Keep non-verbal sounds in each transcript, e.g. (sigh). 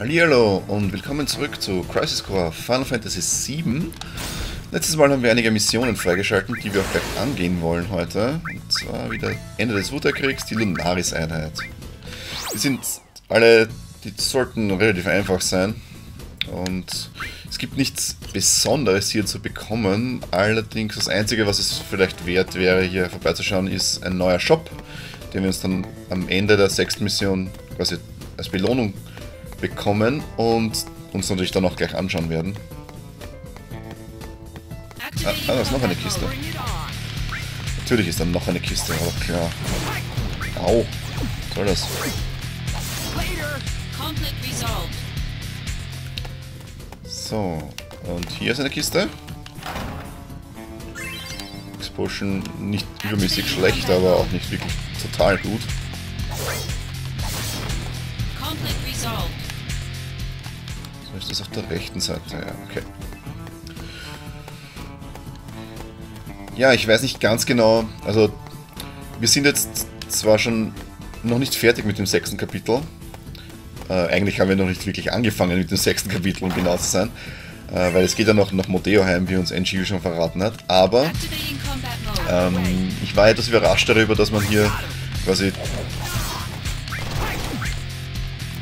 Hallihallo und willkommen zurück zu Crisis Core Final Fantasy VII. Letztes Mal haben wir einige Missionen freigeschaltet, die wir auch gleich angehen wollen heute. Und zwar wieder Ende des Wutterkriegs, die Lunaris-Einheit. Die sind alle, die sollten relativ einfach sein. Und es gibt nichts Besonderes hier zu bekommen. Allerdings das Einzige, was es vielleicht wert wäre, hier vorbeizuschauen, ist ein neuer Shop, den wir uns dann am Ende der sechsten Mission quasi als Belohnung bekommen und uns natürlich dann auch gleich anschauen werden. Ah, ah, da ist noch eine Kiste. Natürlich ist dann noch eine Kiste, aber klar. Au, was soll das? So, und hier ist eine Kiste. Explosion nicht übermäßig schlecht, aber auch nicht wirklich total gut. So ist das auf der rechten Seite, ja, okay. Ja, ich weiß nicht ganz genau, also wir sind jetzt zwar schon noch nicht fertig mit dem sechsten Kapitel. Äh, eigentlich haben wir noch nicht wirklich angefangen mit dem sechsten Kapitel, um genau zu sein. Äh, weil es geht ja noch nach Modeo heim, wie uns NGU schon verraten hat. Aber ähm, ich war etwas überrascht darüber, dass man hier quasi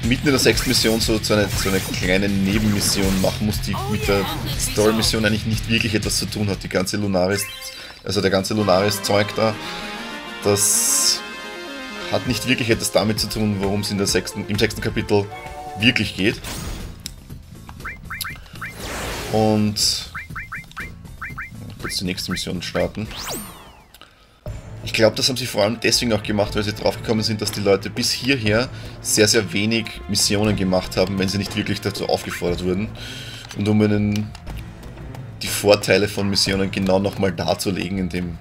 mitten in der sechsten Mission so, so, eine, so eine kleine Nebenmission machen muss, die mit der Story-Mission eigentlich nicht wirklich etwas zu tun hat. Die ganze Lunaris, also der ganze Lunaris-Zeug da, das hat nicht wirklich etwas damit zu tun, worum es in der sechsten, im sechsten Kapitel wirklich geht. Und kurz die nächste Mission starten. Ich glaube, das haben sie vor allem deswegen auch gemacht, weil sie draufgekommen sind, dass die Leute bis hierher sehr, sehr wenig Missionen gemacht haben, wenn sie nicht wirklich dazu aufgefordert wurden. Und um ihnen die Vorteile von Missionen genau nochmal darzulegen, indem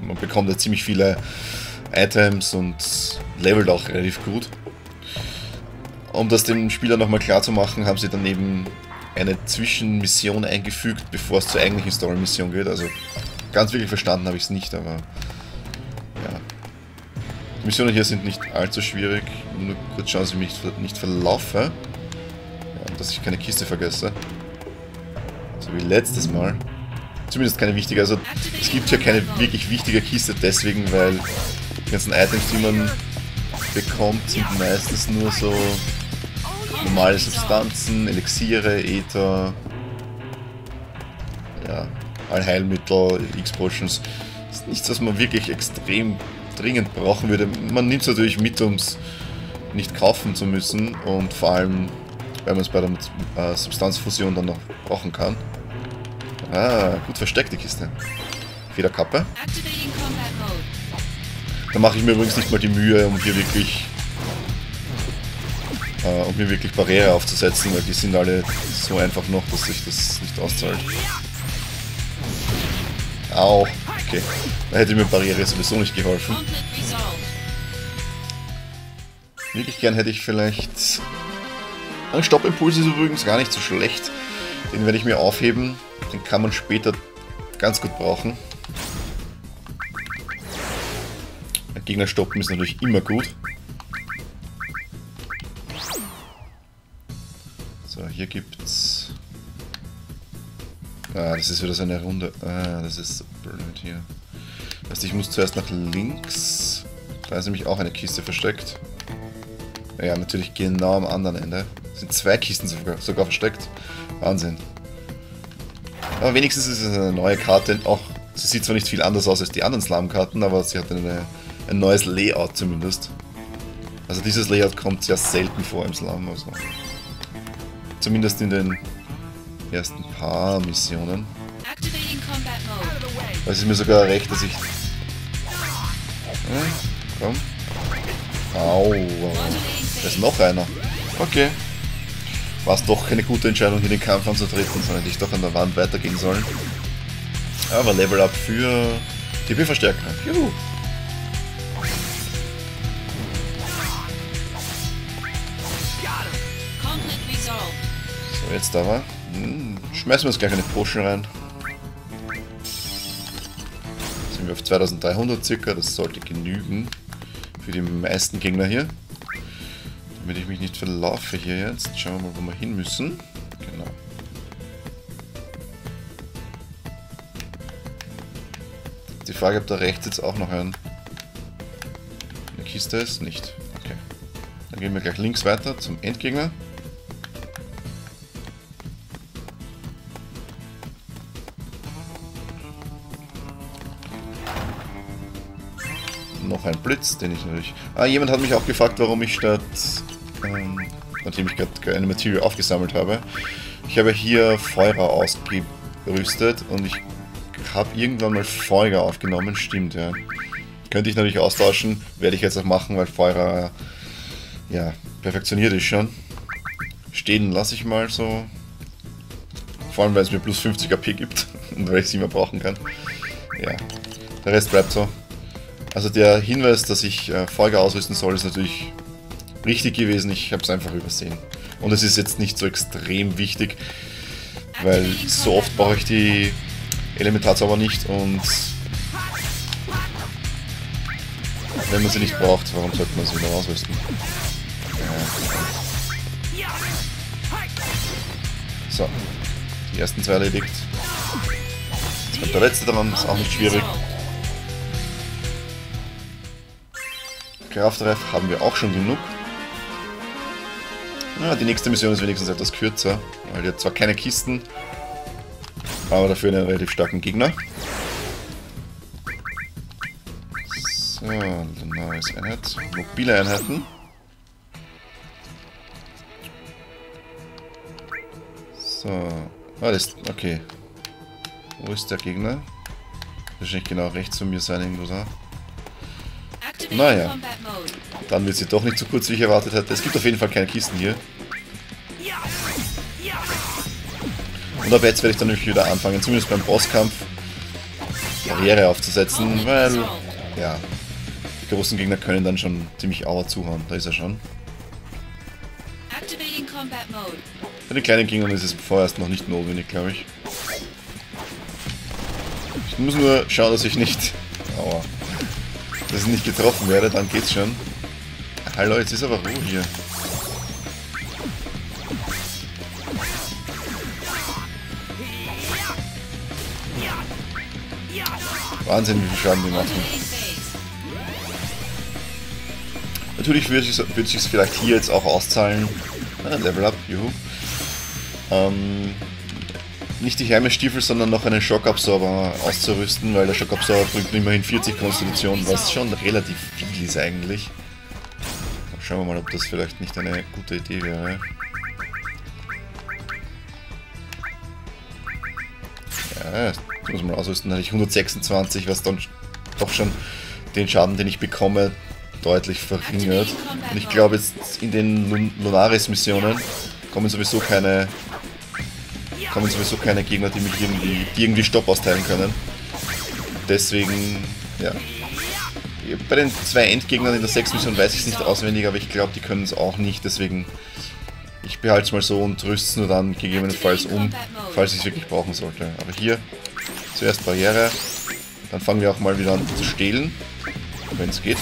man bekommt ja ziemlich viele Items und levelt auch relativ gut. Um das dem Spieler nochmal klar zu machen, haben sie daneben eine Zwischenmission eingefügt, bevor es zur eigentlichen Story-Mission geht. Also ganz wirklich verstanden habe ich es nicht, aber Missionen hier sind nicht allzu schwierig. Nur kurz schauen, dass ich mich nicht verlaufe. Ja, und dass ich keine Kiste vergesse. So wie letztes Mal. Zumindest keine wichtige. Also es gibt hier keine wirklich wichtige Kiste deswegen, weil die ganzen Items, die man bekommt, sind meistens nur so normale Substanzen, Elixiere, Ether, ja, Allheilmittel, X-Potions ist nichts, was man wirklich extrem dringend brauchen würde. Man nimmt es natürlich mit, um es nicht kaufen zu müssen und vor allem, weil man es bei der äh, Substanzfusion dann noch brauchen kann. Ah, gut versteckte Kiste. Federkappe. Da mache ich mir übrigens nicht mal die Mühe, um hier wirklich äh, um mir wirklich Barriere aufzusetzen, weil die sind alle so einfach noch, dass sich das nicht auszahlt. Au. Okay. Da hätte mir Barriere sowieso nicht geholfen. Wirklich gern hätte ich vielleicht... Ein Stoppimpuls ist übrigens gar nicht so schlecht. Den werde ich mir aufheben. Den kann man später ganz gut brauchen. Ein Gegner stoppen ist natürlich immer gut. So, hier gibt's... Ah, das ist wieder so eine Runde. Ah, das ist blöd hier. Heißt, ich muss zuerst nach links. Da ist nämlich auch eine Kiste versteckt. Ja, natürlich genau am anderen Ende. Es sind zwei Kisten sogar, sogar versteckt. Wahnsinn. Aber wenigstens ist es eine neue Karte. Auch, sie sieht zwar nicht viel anders aus als die anderen Slam-Karten, aber sie hat eine, ein neues Layout zumindest. Also dieses Layout kommt sehr selten vor im Slam. Also. Zumindest in den ersten paar Missionen. Es ist mir sogar recht, dass ich... Hm, komm. Au. Da ist noch einer. Okay. War es doch keine gute Entscheidung, hier den Kampf anzutreten, sondern hätte ich doch an der Wand weitergehen sollen. Aber Level Up für TP-Verstärker. Juhu. So, jetzt da war. Hm, schmeißen wir uns gleich eine Potion rein. Sind wir auf 2300 circa, das sollte genügen für die meisten Gegner hier. damit ich mich nicht verlaufe hier jetzt. Schauen wir mal, wo wir hin müssen. Genau. Die Frage, ob da rechts jetzt auch noch ein, eine Kiste ist. Nicht. Okay. Dann gehen wir gleich links weiter zum Endgegner. Noch ein Blitz, den ich natürlich... Ah, jemand hat mich auch gefragt, warum ich statt... Ähm, nachdem ich gerade eine Material aufgesammelt habe. Ich habe hier Feuer ausgerüstet und ich habe irgendwann mal Feuer aufgenommen, stimmt, ja. Könnte ich natürlich austauschen, werde ich jetzt auch machen, weil Feuer ja, perfektioniert ist schon. Stehen lasse ich mal so. Vor allem, weil es mir plus 50 AP gibt (laughs) und weil ich sie mehr brauchen kann. Ja, der Rest bleibt so. Also der Hinweis, dass ich äh, Folge ausrüsten soll, ist natürlich richtig gewesen. Ich habe es einfach übersehen. Und es ist jetzt nicht so extrem wichtig, weil so oft brauche ich die Elementarzauber nicht und wenn man sie nicht braucht, warum sollte man sie wieder ausrüsten? Ja. So, die ersten zwei erledigt. Jetzt kommt der letzte dran, ist auch nicht schwierig. Kraftreif haben wir auch schon genug. Ja, die nächste Mission ist wenigstens etwas kürzer, weil die hat zwar keine Kisten, aber dafür einen relativ starken Gegner. So, neues Einheit. Mobile Einheiten. So. Ah, Okay. Wo ist der Gegner? Wahrscheinlich genau rechts von mir sein, irgendwo da. Naja. Dann wird sie doch nicht so kurz, wie ich erwartet hatte. Es gibt auf jeden Fall keine Kisten hier. Und ab jetzt werde ich dann nämlich wieder anfangen, zumindest beim Bosskampf, Barriere aufzusetzen, weil, ja, die großen Gegner können dann schon ziemlich auer zuhauen. Da ist er schon. Bei den kleinen Gegnern ist es vorerst noch nicht notwendig, glaube ich. Ich muss nur schauen, dass ich nicht... (laughs) Aua dass ich nicht getroffen werde, dann geht's schon. Hallo, jetzt ist aber Ruhe hier. Wahnsinn, wie viel Schaden die machen. Natürlich würde es sich vielleicht hier jetzt auch auszahlen. Ah, Level up, juhu. Ähm, nicht die Hermes-Stiefel, sondern noch einen Schockabsorber auszurüsten, weil der Schockabsorber bringt immerhin 40 Konstitution, was schon relativ viel ist eigentlich. Schauen wir mal, ob das vielleicht nicht eine gute Idee wäre. Ja, das muss man ausrüsten. Habe ich 126, was dann doch schon den Schaden, den ich bekomme, deutlich verringert. Und ich glaube jetzt in den Lunaris-Missionen kommen sowieso keine kommen sowieso keine Gegner, die mich irgendwie, die irgendwie Stopp austeilen können. Deswegen, ja. Bei den zwei Endgegnern in der 6 Mission weiß ich es nicht auswendig, aber ich glaube, die können es auch nicht, deswegen ich behalte es mal so und rüste es nur dann gegebenenfalls um, falls ich es wirklich brauchen sollte. Aber hier, zuerst Barriere, dann fangen wir auch mal wieder an zu stehlen, wenn es geht.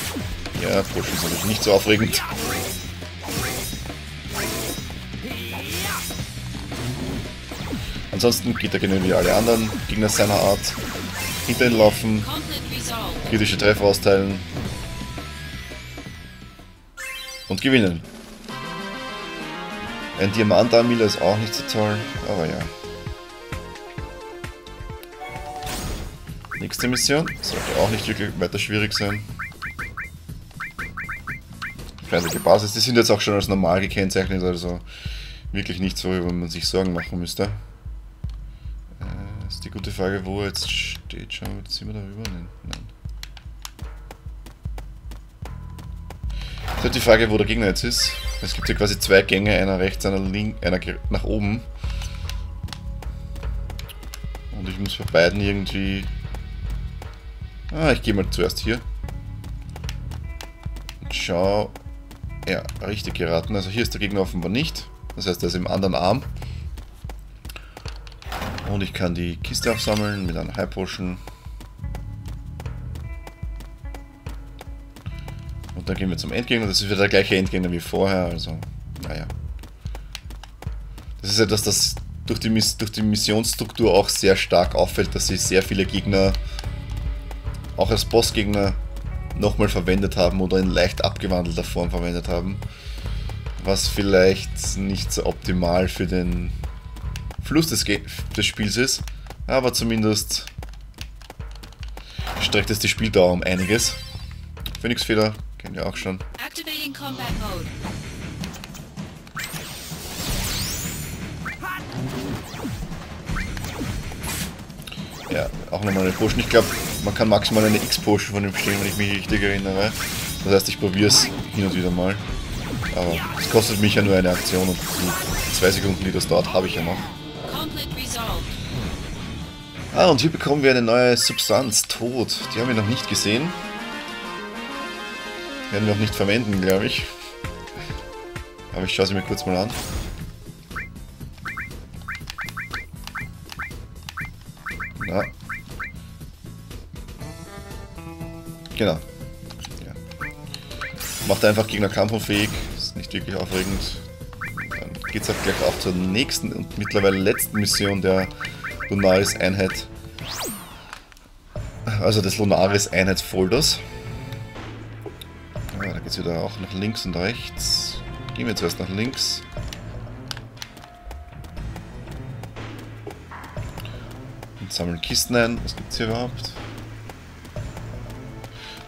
Ja, Push ist natürlich nicht so aufregend. Ansonsten geht er genau wie alle anderen Gegner seiner Art. Hinter ihn laufen, kritische Treffer austeilen und gewinnen. Ein Diamantarmiller ist auch nicht so toll, aber ja. Nächste Mission, sollte auch nicht wirklich weiter schwierig sein. Feindliche Basis, die sind jetzt auch schon als normal gekennzeichnet, also wirklich nichts, worüber man sich Sorgen machen müsste gute Frage, wo jetzt steht. Schauen wir, sind wir darüber? Nein. Nein. Ist halt die Frage, wo der Gegner jetzt ist. Es gibt hier quasi zwei Gänge, einer rechts, einer links, einer nach oben. Und ich muss bei beiden irgendwie... Ah, ich gehe mal zuerst hier. Und schau... Ja, richtig geraten. Also hier ist der Gegner offenbar nicht. Das heißt, er ist im anderen Arm. Und ich kann die Kiste aufsammeln mit einer High Potion. Und Und dann gehen wir zum Endgegner. Das ist wieder der gleiche Endgegner wie vorher. Also, naja. Das ist etwas, das durch die, durch die Missionsstruktur auch sehr stark auffällt, dass sie sehr viele Gegner auch als Bossgegner nochmal verwendet haben oder in leicht abgewandelter Form verwendet haben. Was vielleicht nicht so optimal für den Fluss des, Ge des Spiels ist, aber zumindest streckt es die Spieldauer um einiges. Phoenix-Feder kennen wir auch schon. Activating Combat Mode. Ja, auch nochmal eine Potion. Ich glaube, man kann maximal eine X-Potion von ihm stehen, wenn ich mich richtig erinnere. Das heißt, ich probiere es hin und wieder mal. Aber es kostet mich ja nur eine Aktion und die zwei Sekunden, die das dauert, habe ich ja noch. Ah, und hier bekommen wir eine neue Substanz, Tod. Die haben wir noch nicht gesehen. Werden wir auch nicht verwenden, glaube ich. Aber ich schaue sie mir kurz mal an. Na. Genau. Ja. Macht einfach Gegner kampfunfähig. Ist nicht wirklich aufregend. Dann geht es auch gleich auch zur nächsten und mittlerweile letzten Mission der Lunaris-Einheit. Also des Lunaris-Einheitsfolders. Ja, da geht es wieder auch nach links und rechts. Gehen wir zuerst nach links. sammeln Kisten ein. Was gibt es hier überhaupt?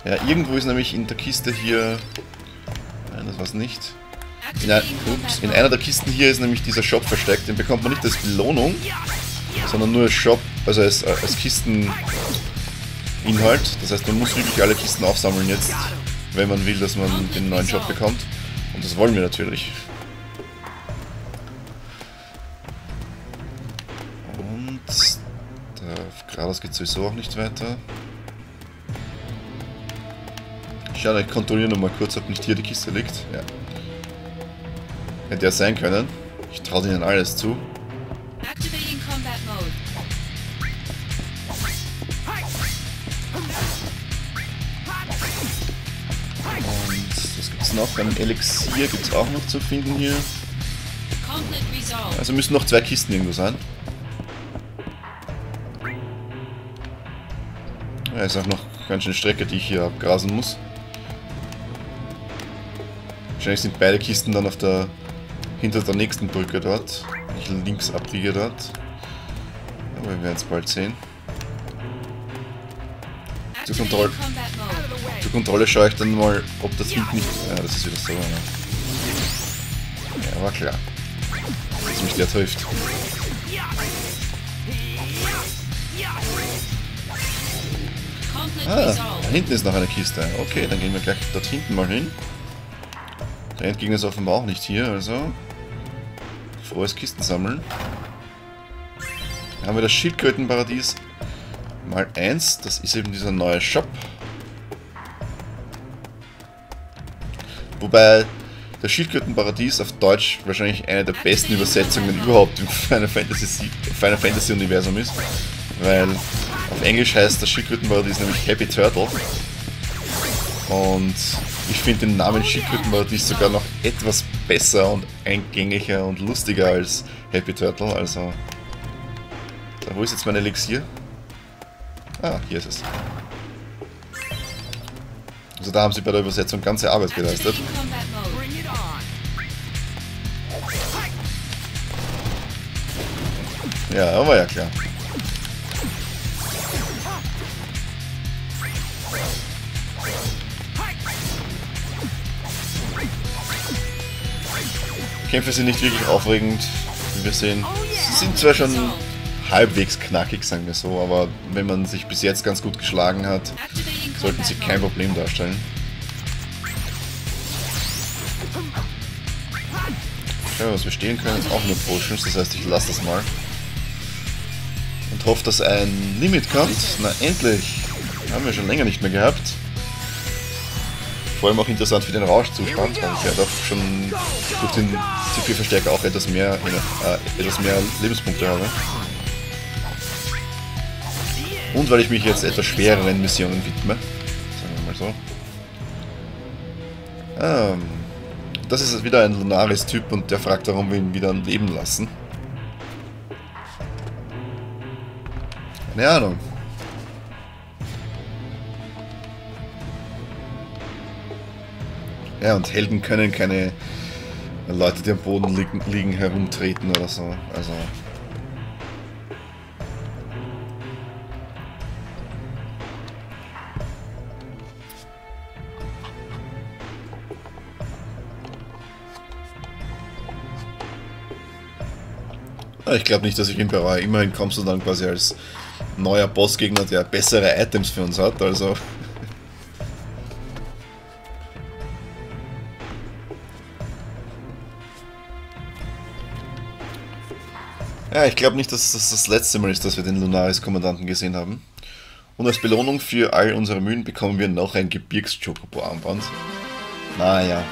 Ja, irgendwo ist nämlich in der Kiste hier... Nein, das war's nicht. In, ein, ups, in einer der Kisten hier ist nämlich dieser Shop versteckt. Den bekommt man nicht als Belohnung, sondern nur als Shop, also als, als Kisteninhalt. Das heißt, man muss wirklich alle Kisten aufsammeln jetzt, wenn man will, dass man den neuen Shop bekommt. Und das wollen wir natürlich. Geradeaus geht sowieso auch nicht weiter. Schade, ich kontrolliere noch mal kurz, ob nicht hier die Kiste liegt. Ja. Hätte ja sein können. Ich traue ihnen alles zu. Und noch? Ein Elixier gibt's auch noch zu finden hier. Also müssen noch zwei Kisten irgendwo sein. Ja, ist auch noch ganz schön Strecke, die ich hier abgrasen muss. Wahrscheinlich sind beide Kisten dann auf der hinter der nächsten Brücke dort. Ich links abbiege dort. Aber wir werden es bald sehen. Zur Kontrolle, zur Kontrolle schaue ich dann mal, ob das hinten nicht... Ja, das ist wieder so. Ne? Ja, war klar. Dass mich der trifft. Ah, da hinten ist noch eine Kiste. Okay, dann gehen wir gleich dort hinten mal hin. Der Endgegner ist offenbar auch nicht hier, also... Frohes Kisten sammeln. Dann haben wir das Schildkrötenparadies mal 1. Das ist eben dieser neue Shop. Wobei das Schildkrötenparadies auf Deutsch wahrscheinlich eine der besten Übersetzungen überhaupt im Final Fantasy, Final Fantasy Universum ist. Weil auf Englisch heißt das Schildkrötenparadies nämlich Happy Turtle. Und ich finde den Namen Schildkrötenparadies sogar noch etwas besser und eingänglicher und lustiger als Happy Turtle. Also, da, wo ist jetzt mein Elixier? Ah, hier ist es. Also da haben sie bei der Übersetzung ganze Arbeit geleistet. Ja, aber ja klar. Kämpfe sind nicht wirklich aufregend, wie wir sehen. Sie sind zwar schon halbwegs knackig, sagen wir so, aber wenn man sich bis jetzt ganz gut geschlagen hat, sollten sie kein Problem darstellen. Ja, was wir stehen können, ist auch nur Potions, das heißt, ich lasse das mal. Und hoffe, dass ein Limit kommt. Na, endlich! Haben wir schon länger nicht mehr gehabt. Vor allem auch interessant für den Rauschzustand, weil ich ja doch schon durch den CP-Verstärker auch etwas mehr, äh, etwas mehr Lebenspunkte habe. Und weil ich mich jetzt etwas schwereren Missionen widme. So. Ähm, das ist wieder ein Lunaris-Typ und der fragt, warum wir ihn wieder leben lassen. Keine Ahnung. Ja, und Helden können keine Leute, die am Boden liegen, liegen herumtreten oder so. Also. Ich glaube nicht, dass ich ihn bereue. Immerhin kommst du dann quasi als neuer Bossgegner, der bessere Items für uns hat. Also Ja, ich glaube nicht, dass das das letzte Mal ist, dass wir den Lunaris-Kommandanten gesehen haben. Und als Belohnung für all unsere Mühen bekommen wir noch ein Gebirgs-Chocobo-Armband. Naja.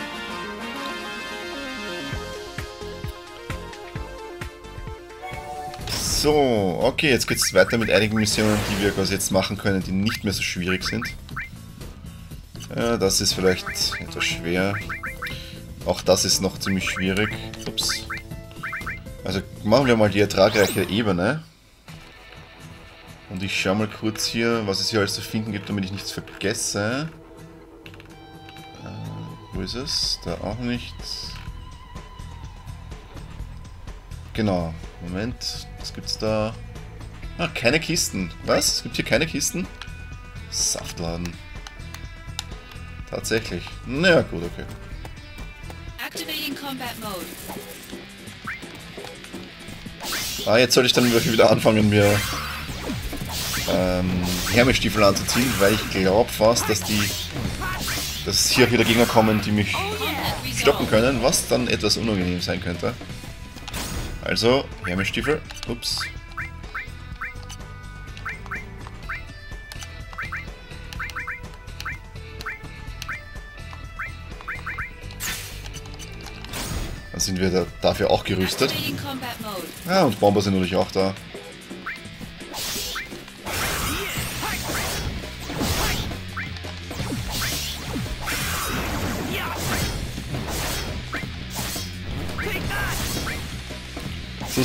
So, okay, jetzt geht es weiter mit einigen Missionen, die wir quasi jetzt machen können, die nicht mehr so schwierig sind. Ja, das ist vielleicht etwas schwer. Auch das ist noch ziemlich schwierig. Ups. Also machen wir mal die ertragreiche Ebene. Und ich schaue mal kurz hier, was es hier alles zu finden gibt, damit ich nichts vergesse. Äh, wo ist es? Da auch nichts. Genau. Moment. Was gibt's da? Ah, keine Kisten. Was? Es gibt hier keine Kisten? Saftladen. Tatsächlich. Naja, gut, okay. Activating Combat Mode. Ah, jetzt soll ich dann wieder anfangen, mir ähm, Hermestiefel anzuziehen, weil ich glaube fast, dass die dass hier wieder Gegner kommen, die mich stoppen können, was dann etwas unangenehm sein könnte. Also, Hermestiefel. Ups. Dann sind wir da dafür auch gerüstet. Ja, und Bomber sind natürlich auch da.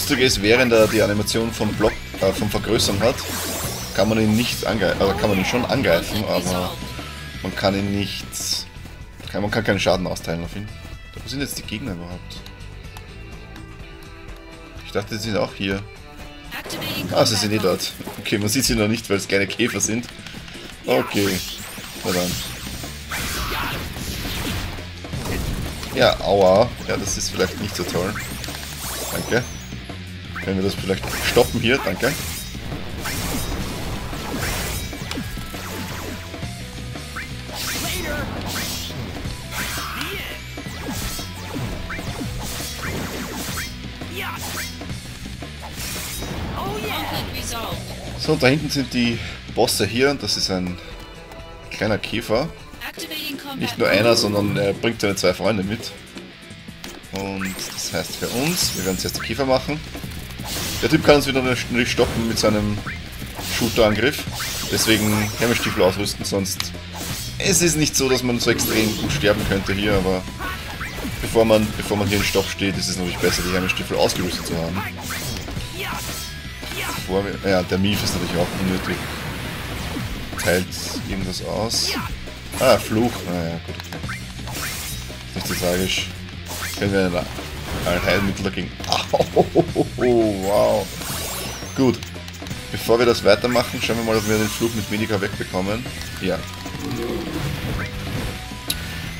Lustige ist, während er die Animation vom Block, äh, vom Vergrößern hat, kann man ihn nicht angreifen, also kann man ihn schon angreifen, aber man kann ihn nicht, kann, man kann keinen Schaden austeilen auf ihn. Wo sind jetzt die Gegner überhaupt? Ich dachte, sie sind auch hier. Ah, sie sind eh dort. Okay, man sieht sie noch nicht, weil es kleine Käfer sind. Okay, na dann. Ja, aua. Ja, das ist vielleicht nicht so toll. Danke. Können wir das vielleicht stoppen hier? Danke. So, da hinten sind die Bosse hier. Das ist ein kleiner Käfer. Nicht nur einer, sondern er bringt seine zwei Freunde mit. Und das heißt für uns, wir werden zuerst die Käfer machen. Der Typ kann uns wieder natürlich stoppen mit seinem Shooter-Angriff. Deswegen Hermestiefel ausrüsten, sonst... Es ist nicht so, dass man so extrem gut sterben könnte hier, aber bevor man, bevor man hier in Stoff steht, ist es natürlich besser, die Hermestiefel ausgerüstet zu haben bevor wir... Ja, der Mief ist natürlich auch unnötig. Teilt irgendwas aus. Ah, Fluch. Naja, gut, okay. Nicht so tragisch. Können wir ein Heilmittel dagegen... (laughs) Oh, wow. Gut. Bevor wir das weitermachen, schauen wir mal, ob wir den Fluch mit Medica wegbekommen. Ja.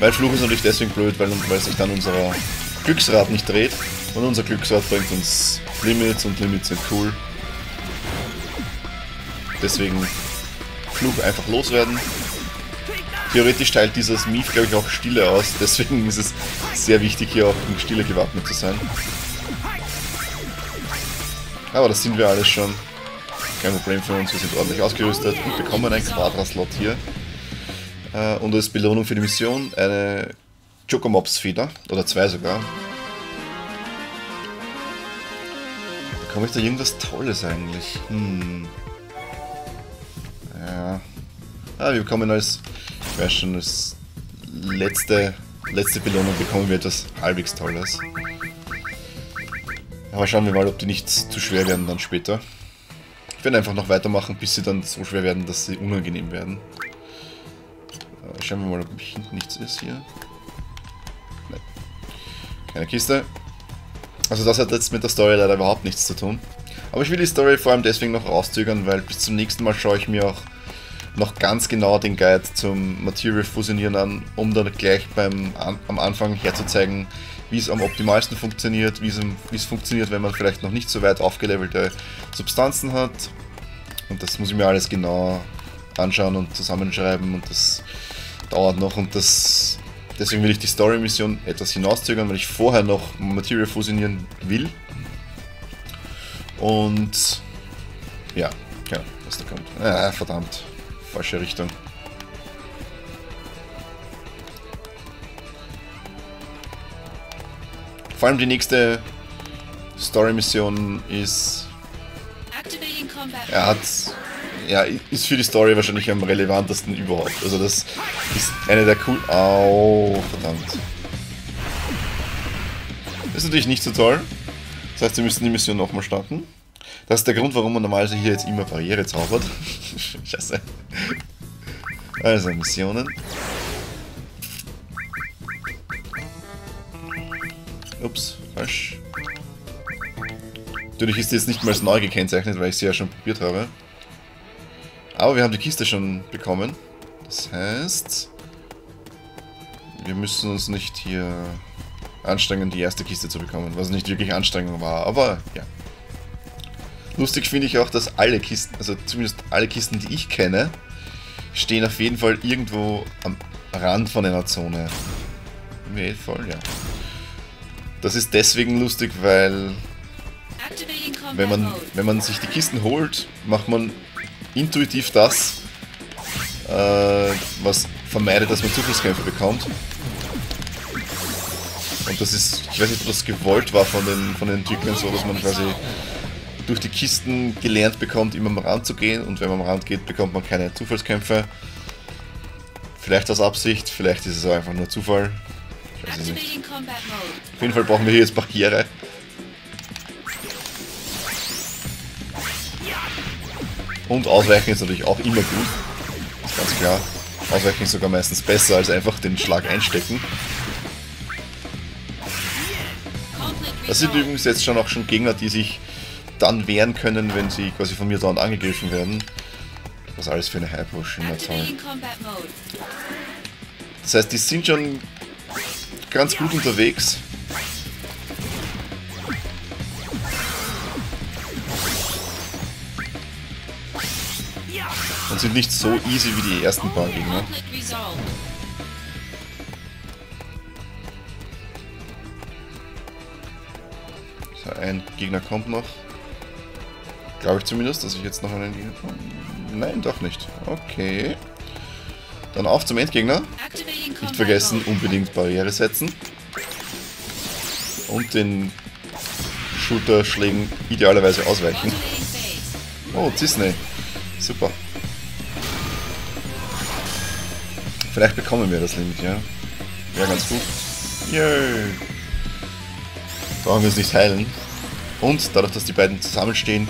Weil Fluch ist natürlich deswegen blöd, weil, weil sich dann unser Glücksrad nicht dreht. Und unser Glücksrad bringt uns Limits und Limits sind cool. Deswegen Fluch einfach loswerden. Theoretisch teilt dieses Mief, glaube ich, auch Stille aus. Deswegen ist es sehr wichtig, hier auch in Stille gewappnet zu sein. Aber das sind wir alles schon. Kein Problem für uns, wir sind ordentlich ausgerüstet und bekommen einen Quadra-Slot hier. Äh, und als Belohnung für die Mission eine Chocomops-Feder, oder zwei sogar. Bekomme ich da irgendwas Tolles eigentlich? Hm. Ah, wir bekommen als, ich weiß schon, als letzte letzte Belohnung bekommen wir etwas halbwegs Tolles. Aber schauen wir mal, ob die nicht zu schwer werden dann später. Ich werde einfach noch weitermachen, bis sie dann so schwer werden, dass sie unangenehm werden. Äh, schauen wir mal, ob hinten nichts ist hier. Nein. Keine Kiste. Also das hat jetzt mit der Story leider überhaupt nichts zu tun. Aber ich will die Story vor allem deswegen noch rauszögern, weil bis zum nächsten Mal schaue ich mir auch noch ganz genau den Guide zum Material Fusionieren an, um dann gleich beim, am Anfang herzuzeigen, wie es am optimalsten funktioniert, wie es, funktioniert, wenn man vielleicht noch nicht so weit aufgelevelte Substanzen hat. Und das muss ich mir alles genau anschauen und zusammenschreiben und das dauert noch und das deswegen will ich die Story-Mission etwas hinauszögern, weil ich vorher noch Material fusionieren will. Und ja, ja, was da kommt. Ah, verdammt. Falsche Richtung. Vor allem die nächste Story-Mission ist. Er hat. Ja, ist für die Story wahrscheinlich am relevantesten überhaupt. Also das ist eine der cool. Au, verdammt. Das ist natürlich nicht so toll. Das heißt, wir müssen die Mission nochmal starten. Das ist der Grund, warum man normalerweise hier jetzt immer Barriere zaubert. (laughs) Scheiße. Also, Missionen. Ups, falsch. Natürlich ist die jetzt nicht mal als neu gekennzeichnet, weil ich sie ja schon probiert habe. Aber wir haben die Kiste schon bekommen. Das heißt, wir müssen uns nicht hier anstrengen, die erste Kiste zu bekommen, was nicht wirklich Anstrengung war, aber ja. Lustig finde ich auch, dass alle Kisten, also zumindest alle Kisten, die ich kenne, stehen auf jeden Fall irgendwo am Rand von einer Zone. Nee, voll, ja. Das ist deswegen lustig, weil wenn man, wenn man sich die Kisten holt, macht man intuitiv das, äh, was vermeidet, dass man Zuflusskämpfe bekommt. Und das ist, ich weiß nicht, ob das gewollt war von den, von den Entwicklern so, dass man quasi durch die Kisten gelernt bekommt, immer am Rand zu gehen und wenn man am Rand geht, bekommt man keine Zufallskämpfe. Vielleicht aus Absicht, vielleicht ist es auch einfach nur Zufall. Ich weiß es nicht. Auf jeden Fall brauchen wir hier jetzt Barriere. Und Ausweichen ist natürlich auch immer gut. Ist ganz klar. Ausweichen ist sogar meistens besser als einfach den Schlag einstecken. Das sind übrigens jetzt schon auch schon Gegner, die sich dann wehren können, wenn sie quasi von mir dauernd angegriffen werden. Was alles für eine High Potion, na toll. Das heißt, die sind schon ganz gut unterwegs. Und sind nicht so easy wie die ersten paar Gegner. So, ein Gegner kommt noch. Glaube ich zumindest, dass ich jetzt noch einen. Nein, doch nicht. Okay. Dann auf zum Endgegner. Nicht vergessen, unbedingt Barriere setzen. Und den Schulterschlägen idealerweise ausweichen. Oh, Disney. Super. Vielleicht bekommen wir das Limit, ja. Wäre ganz gut. Yay. Brauchen wir es nicht heilen. Und dadurch, dass die beiden zusammenstehen,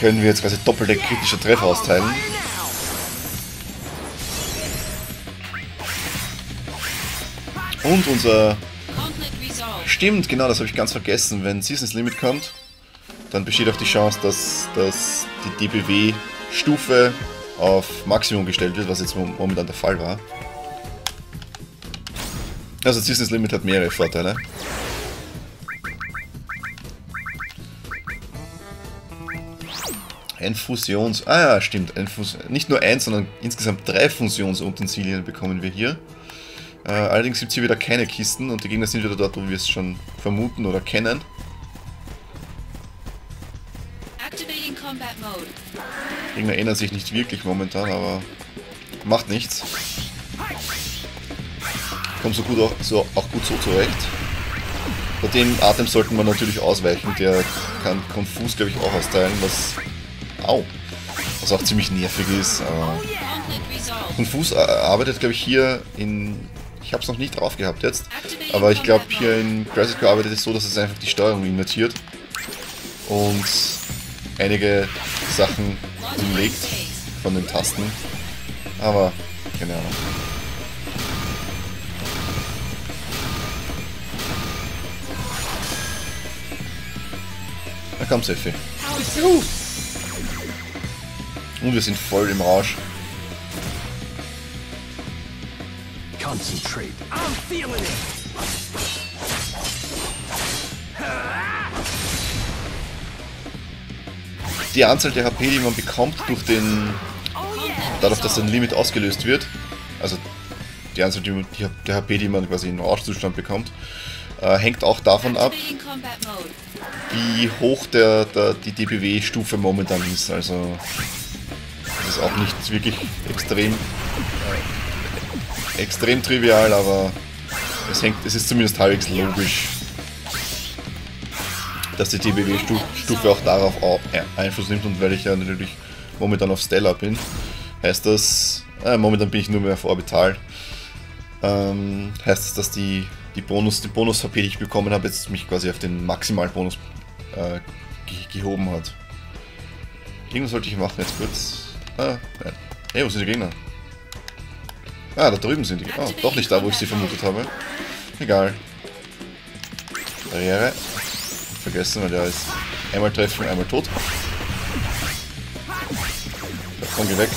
können wir jetzt quasi doppelte kritische Treffer austeilen. Und unser... Stimmt, genau, das habe ich ganz vergessen. Wenn Seasons Limit kommt, dann besteht auch die Chance, dass, dass die DBW-Stufe auf Maximum gestellt wird, was jetzt momentan der Fall war. Also Seasons Limit hat mehrere Vorteile. Ein Fusions... Ah ja, stimmt. Ein Fus nicht nur eins, sondern insgesamt drei Fusionsutensilien bekommen wir hier. Äh, allerdings gibt es hier wieder keine Kisten und die Gegner sind wieder dort, wo wir es schon vermuten oder kennen. Die Gegner ändern sich nicht wirklich momentan, aber macht nichts. Kommt so gut auch, so, auch gut so zurecht. Bei dem Atem sollten wir natürlich ausweichen, der kann Konfus, glaube ich, auch austeilen, was Au. Was auch ziemlich nervig ist. Äh, Konfus arbeitet, glaube ich, hier in Ich habe es noch nicht drauf gehabt jetzt. Aber ich glaube, hier in Crisis Core arbeitet es so, dass es einfach die Steuerung invertiert. Und einige Sachen umlegt von den Tasten. Aber, keine Ahnung. Da kommt Seffi. Und wir sind voll im Rausch. Concentrate. I'm feeling it. Die Anzahl der HP, die man bekommt durch den dadurch, dass ein Limit ausgelöst wird, also die Anzahl die, die, der HP, die man quasi in Rauschzustand bekommt, äh, hängt auch davon ab, wie hoch der, der die DBW-Stufe momentan ist. Also ist auch nicht wirklich extrem äh, extrem trivial, aber es hängt, es ist zumindest halbwegs logisch, dass die DBW-Stufe auch darauf Einfluss nimmt und weil ich ja natürlich momentan auf Stella bin, heißt das, äh, momentan bin ich nur mehr vorbetal, ähm, heißt das, dass die, die Bonus, die Bonus-HP, die ich bekommen habe, jetzt mich quasi auf den Maximalbonus äh, gehoben hat. Irgendwas sollte ich machen jetzt kurz. Ah, nein. Hey, wo sind die Gegner? Ah, da drüben sind die. Oh, doch nicht da, wo ich sie vermutet habe. Egal. Barriere. Vergessen, weil der ist einmal treffen, einmal tot. Komm, geh weg.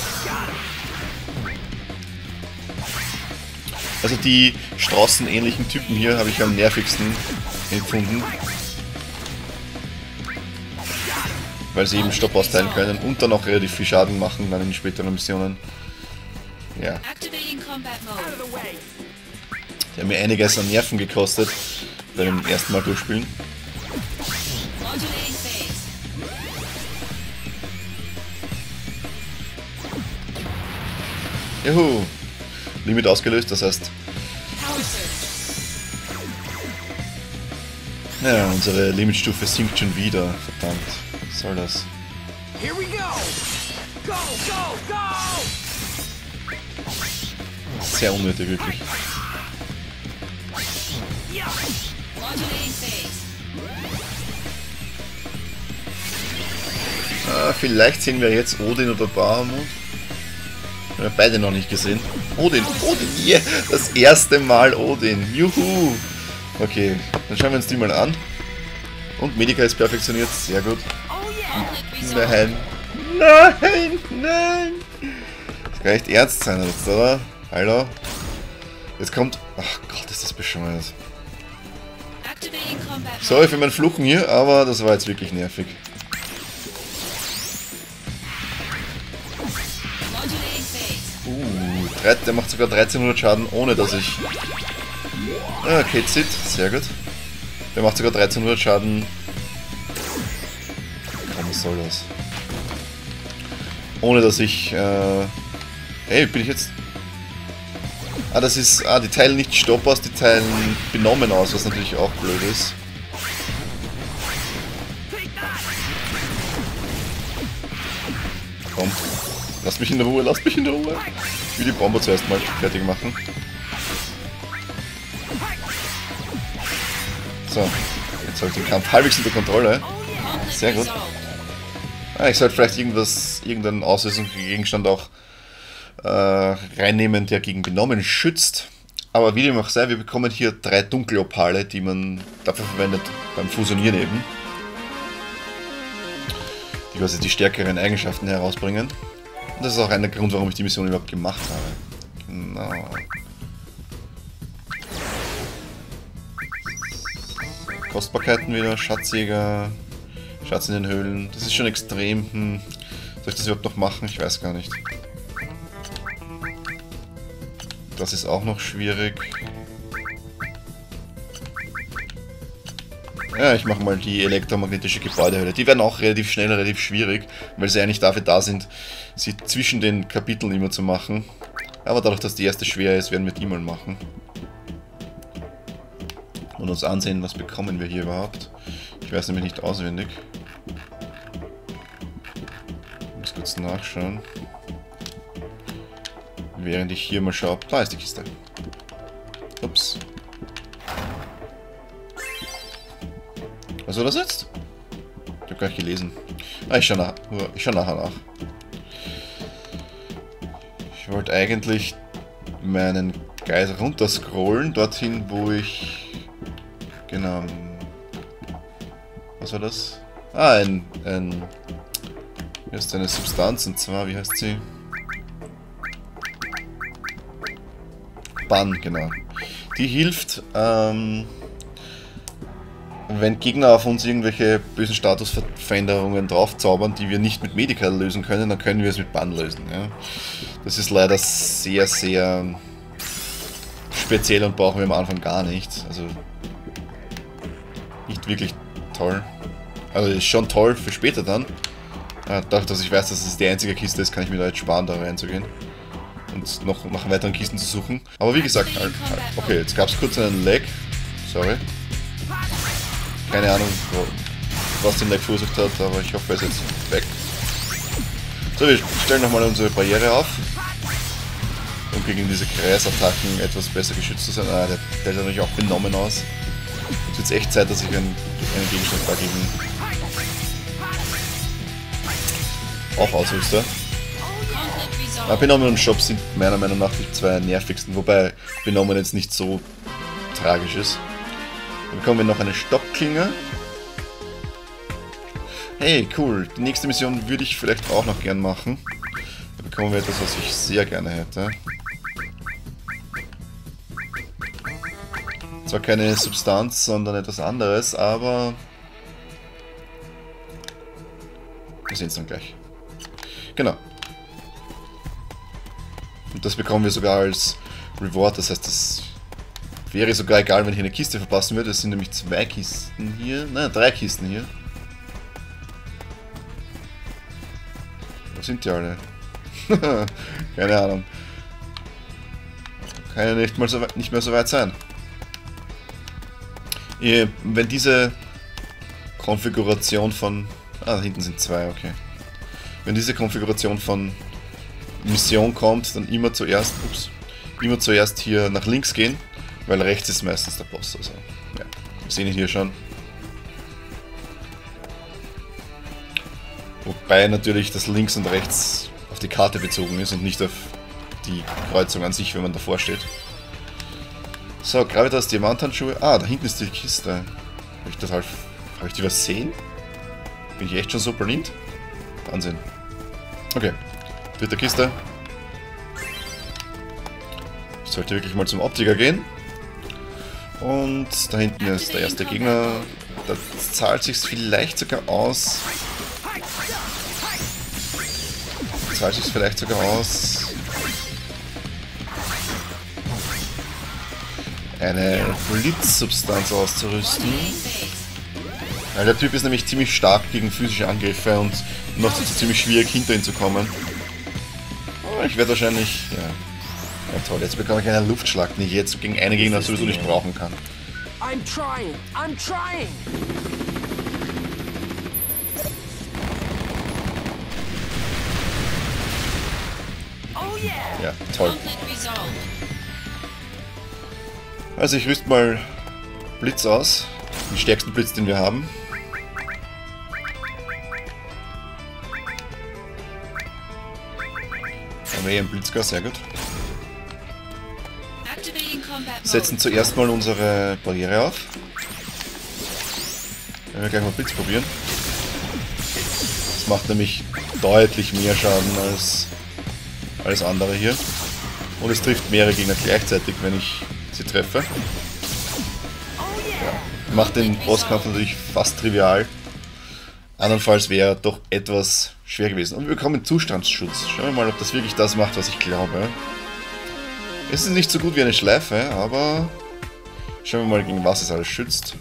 Also die straußenähnlichen Typen hier habe ich am nervigsten empfunden. Weil sie eben Stopp austeilen können und dann auch relativ viel Schaden machen dann in späteren Missionen. Ja. Die haben mir einiges an Nerven gekostet bei dem ersten Mal durchspielen. Juhu! Limit ausgelöst, das heißt... Ja, unsere Limitstufe sinkt schon wieder. Verdammt. Was soll das? Here we go! Go, go, go! Sehr unnötig, wirklich. Ah, vielleicht sehen wir jetzt Odin oder Bahamut. Wir haben beide noch nicht gesehen. Odin, Odin, (laughs) yeah! Das erste Mal Odin. Juhu! Okay, dann schauen wir uns die mal an. Und Medica ist perfektioniert, sehr gut. Nein, nein, nein! Das kann echt ernst sein jetzt, oder? Hallo? Jetzt kommt... Ach Gott, ist das bescheuert. Sorry für mein Fluchen hier, aber das war jetzt wirklich nervig. Der macht sogar 1300 Schaden, ohne dass ich... Ah, okay, Zit, sehr gut. Der macht sogar 1300 Schaden. Was soll das? Ohne dass ich... Äh... Hey, bin ich jetzt... Ah, das ist... Ah, die teilen nicht Stopp aus, die teilen benommen aus, was natürlich auch blöd ist. Komm. Lass mich in Ruhe, lass mich in Ruhe. Ich will die Bombe zuerst mal fertig machen. So, jetzt habe ich den Kampf halbwegs unter Kontrolle. Sehr gut. Ah, ich sollte vielleicht irgendwas, irgendeinen Auslösungsgegenstand auch äh, reinnehmen, der gegen Benommen schützt. Aber wie dem auch sei, wir bekommen hier drei Dunkelopale, die man dafür verwendet beim Fusionieren eben. Die quasi die stärkeren Eigenschaften herausbringen. Und das ist auch einer Grund, warum ich die Mission überhaupt gemacht habe. Genau. Kostbarkeiten wieder, Schatzjäger, Schatz in den Höhlen. Das ist schon extrem. Hm. Soll ich das überhaupt noch machen? Ich weiß gar nicht. Das ist auch noch schwierig. Ja, ich mache mal die elektromagnetische Gebäudehöhle. Die werden auch relativ schnell, relativ schwierig, weil sie eigentlich dafür da sind, sie zwischen den Kapiteln immer zu machen. Aber dadurch, dass die erste schwer ist, werden wir die mal machen. Und uns ansehen, was bekommen wir hier überhaupt. Ich weiß nämlich nicht auswendig. nachschauen. Während ich hier mal schaue. Da ist die Kiste. Ups. Was war das jetzt? Ich hab gar nicht gelesen. Ah, ich schaue nach, schau nachher nach. Ich wollte eigentlich meinen Guide runterscrollen, dorthin, wo ich... Genau. Was war das? Ah, ein, ein hier ist eine Substanz, und zwar, wie heißt sie? Bann, genau. Die hilft, ähm, wenn Gegner auf uns irgendwelche bösen Statusveränderungen draufzaubern, die wir nicht mit Medical lösen können, dann können wir es mit Bann lösen. Ja. Das ist leider sehr, sehr speziell und brauchen wir am Anfang gar nicht. Also nicht wirklich toll. Also ist schon toll für später dann. Äh, dadurch, dass ich weiß, dass es die einzige Kiste ist, kann ich mir da jetzt sparen, da reinzugehen. Und noch nach weiteren Kisten zu suchen. Aber wie gesagt, okay, jetzt gab es kurz einen Lag. Sorry. Keine Ahnung, was den Lag verursacht hat, aber ich hoffe, er ist jetzt weg. So, wir stellen nochmal unsere Barriere auf. Um gegen diese Kreisattacken etwas besser geschützt zu sein. Ah, der, sieht natürlich auch benommen aus. Es wird echt Zeit, dass ich einen, einen Gegenstand dagegen auch ausrüste. Ja, Benommen und Shop sind meiner Meinung nach die zwei nervigsten, wobei Benommen jetzt nicht so tragisch ist. Dann bekommen wir noch eine Stoppklinge. Hey, cool. Die nächste Mission würde ich vielleicht auch noch gern machen. Da bekommen wir etwas, was ich sehr gerne hätte. Zwar keine Substanz, sondern etwas anderes, aber... Wir sehen es dann gleich. Genau. Und das bekommen wir sogar als Reward, das heißt, das Wäre sogar egal, wenn ich eine Kiste verpassen würde. Es sind nämlich zwei Kisten hier. Nein, drei Kisten hier. Wo sind die alle? (laughs) Keine Ahnung. Kann ja nicht, mal so weit, nicht mehr so weit sein. Wenn diese Konfiguration von... Ah, hinten sind zwei, okay. Wenn diese Konfiguration von Mission kommt, dann immer zuerst... Ups, immer zuerst hier nach links gehen weil rechts ist meistens der Boss, also ja. Wir sehen hier schon. Wobei natürlich das links und rechts auf die Karte bezogen ist und nicht auf die Kreuzung an sich, wenn man davor steht. So, Gravitas Diamanthandschuhe. Ah, da hinten ist die Kiste. Habe ich halt. Habe ich die übersehen? Bin ich echt schon so blind? Wahnsinn. Okay. Dritte Kiste. Ich sollte wirklich mal zum Optiker gehen. Und da hinten ist der erste Gegner. Da zahlt sich vielleicht sogar aus. Zahlt sich vielleicht sogar aus. Eine Blitzsubstanz auszurüsten. Weil der Typ ist nämlich ziemlich stark gegen physische Angriffe und noch ziemlich schwierig hinter ihn zu kommen. Aber ich werde wahrscheinlich, ja, ja toll, jetzt bekomme ich einen Luftschlag, den ich jetzt gegen einen Gegner sowieso nicht brauchen kann. I'm trying, I'm trying! Oh yeah. Ja, toll. Also ich rüste mal Blitz aus. Den stärksten Blitz, den wir haben. Hier einen Blitzgas, sehr gut setzen zuerst mal unsere Barriere auf. Wenn wir gleich mal Blitz probieren. Das macht nämlich deutlich mehr Schaden als alles andere hier. Und es trifft mehrere Gegner gleichzeitig, wenn ich sie treffe. Ja. Macht den Bosskampf natürlich fast trivial. Andernfalls wäre er doch etwas schwer gewesen. Und wir bekommen Zustandsschutz. Schauen wir mal, ob das wirklich das macht, was ich glaube. Es ist nicht so gut wie eine Schleife, aber schauen wir mal, gegen was es alles schützt.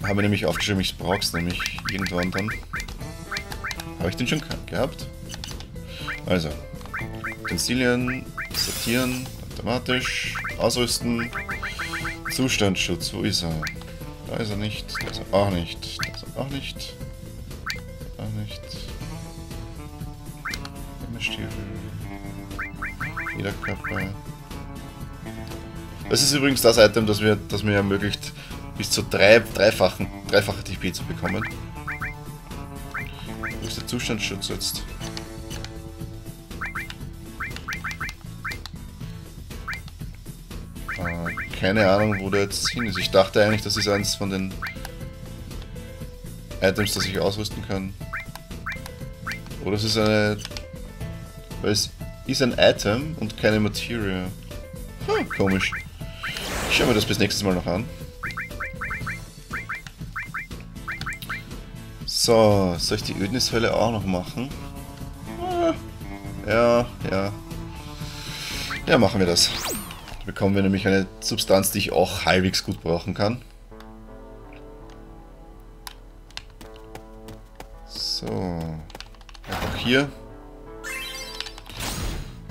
Ich habe nämlich aufgeschrieben, ich brauche es nämlich irgendwann dann. Habe ich den schon gehabt? Also, Utensilien, sortieren, automatisch, ausrüsten, Zustandsschutz, wo ist er? Da ist er nicht, da ist er auch nicht, auch nicht, auch nicht. Stiefel. Federkappe. Das ist übrigens das Item, das mir, das mir ermöglicht, bis zu drei, dreifachen, dreifache TP zu bekommen. Wo ist der Zustandsschutz jetzt? Äh, keine Ahnung, wo der jetzt hin ist. Ich dachte eigentlich, das ist eins von den Items, das ich ausrüsten kann. Oder es ist eine... Weil es ist ein Item und keine Materie. Hm, komisch. Ich schaue mir das bis nächstes Mal noch an. So, soll ich die Ödnishölle auch noch machen? Ja, ja. Ja, machen wir das. Da bekommen wir nämlich eine Substanz, die ich auch halbwegs gut brauchen kann. Hier.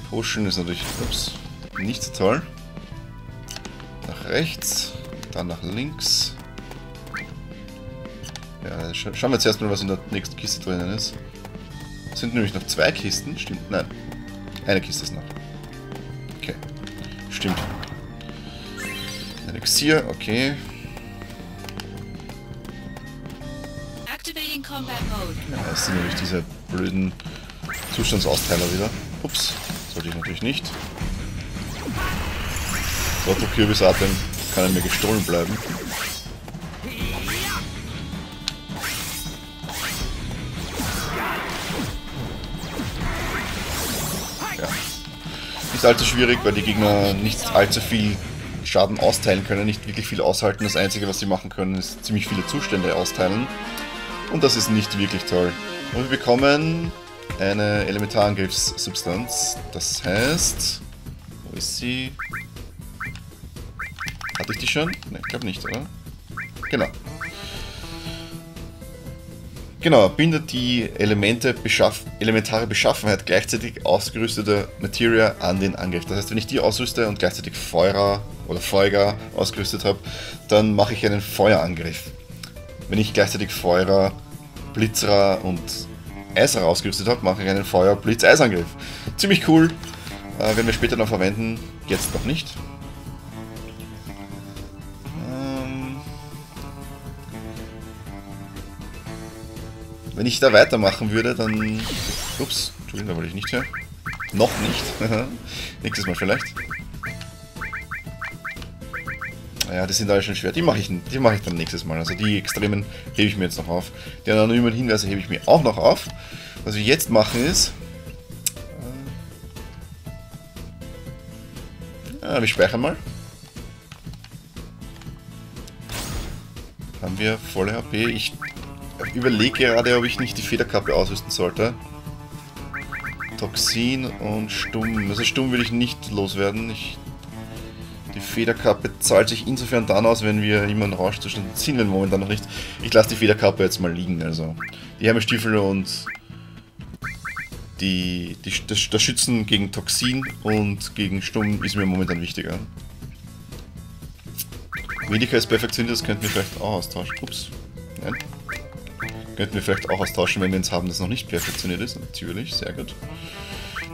Potion ist natürlich ups, nicht so toll. Nach rechts, dann nach links. Ja, scha schauen wir jetzt erstmal, was in der nächsten Kiste drinnen ist. Es sind nämlich noch zwei Kisten, stimmt? Nein. Eine Kiste ist noch. Okay. Stimmt. Elixier, okay. Ja, das sind nämlich diese blöden Zustandsausteiler wieder. Ups, sollte ich natürlich nicht. Lotto Kürbisatem kann mir gestohlen bleiben. nicht allzu schwierig, weil die Gegner nicht allzu viel Schaden austeilen können, nicht wirklich viel aushalten. Das Einzige, was sie machen können, ist ziemlich viele Zustände austeilen. Und das ist nicht wirklich toll. Und wir bekommen eine Elementarangriffssubstanz. Das heißt... Wo ist sie? Hatte ich die schon? Ne, ich glaube nicht, oder? Genau. Genau, bindet die Elemente beschaff elementare Beschaffenheit gleichzeitig ausgerüsteter Materia an den Angriff. Das heißt, wenn ich die ausrüste und gleichzeitig Feuerer oder Feuer ausgerüstet habe, dann mache ich einen Feuerangriff. Wenn ich gleichzeitig Feuerer, Blitzerer und Eiserer ausgerüstet habe, mache ich einen Feuer-Blitz-Eisangriff. Ziemlich cool, äh, werden wir später noch verwenden, jetzt noch nicht. Wenn ich da weitermachen würde, dann... Ups, Entschuldigung, da wollte ich nicht her. Noch nicht. (laughs) Nächstes Mal vielleicht. Ja, die sind alle schon schwer. Die mache ich, mach ich dann nächstes Mal. Also die Extremen hebe ich mir jetzt noch auf. Die anonymen Hinweise hebe ich mir auch noch auf. Was wir jetzt machen ist... Äh, wir speichern mal. Haben wir volle HP. Ich überlege gerade, ob ich nicht die Federkappe ausrüsten sollte. Toxin und Stumm. Also Stumm will ich nicht loswerden. Ich, Federkappe zahlt sich insofern dann aus, wenn wir immer einen Rauschzustand ziehen, wenn momentan noch nicht. Ich lasse die Federkappe jetzt mal liegen. Also die Hermestiefel und die, die, das, das Schützen gegen Toxin und gegen Stumm ist mir momentan wichtiger. Medica ist perfektioniert, das könnten wir vielleicht auch austauschen. Ups. Nein. Könnten wir vielleicht auch austauschen, wenn wir uns haben, das noch nicht perfektioniert ist. Natürlich, sehr gut.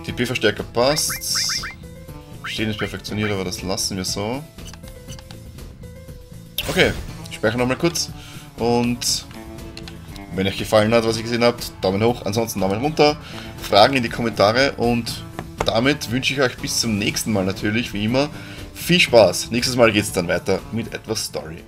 TP-Verstärker passt. Stehen ist perfektioniert, aber das lassen wir so. Okay, ich speichere nochmal kurz. Und wenn euch gefallen hat, was ihr gesehen habt, Daumen hoch, ansonsten Daumen runter, Fragen in die Kommentare und damit wünsche ich euch bis zum nächsten Mal natürlich, wie immer, viel Spaß. Nächstes Mal geht es dann weiter mit etwas Story.